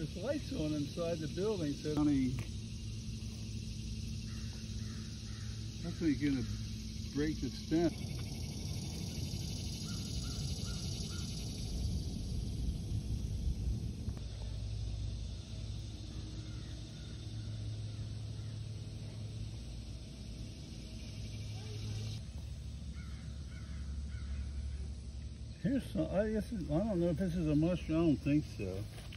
there's lights on inside the building, so County. That's he's gonna break the stem. Here's some, I guess, I don't know if this is a mushroom, I don't think so.